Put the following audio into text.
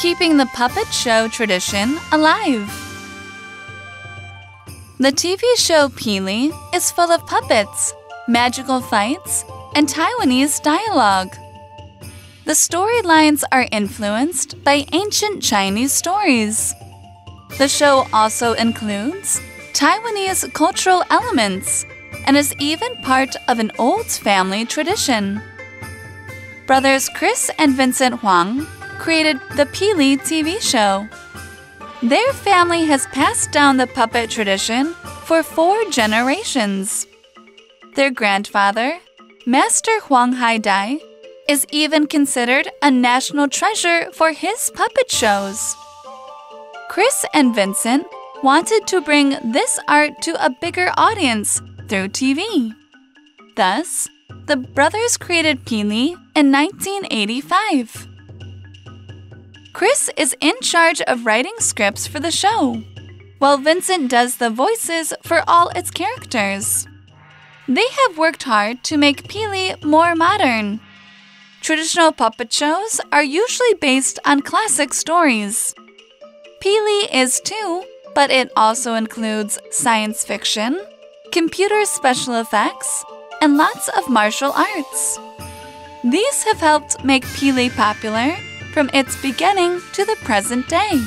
keeping the puppet show tradition alive. The TV show Pili is full of puppets, magical fights, and Taiwanese dialogue. The storylines are influenced by ancient Chinese stories. The show also includes Taiwanese cultural elements and is even part of an old family tradition. Brothers Chris and Vincent Huang created the Pili TV show. Their family has passed down the puppet tradition for four generations. Their grandfather, Master Huang Haidai, is even considered a national treasure for his puppet shows. Chris and Vincent wanted to bring this art to a bigger audience through TV. Thus, the brothers created Pili in 1985. Chris is in charge of writing scripts for the show, while Vincent does the voices for all its characters. They have worked hard to make Pili more modern. Traditional puppet shows are usually based on classic stories. Pili is too, but it also includes science fiction, computer special effects, and lots of martial arts. These have helped make Pili popular from its beginning to the present day.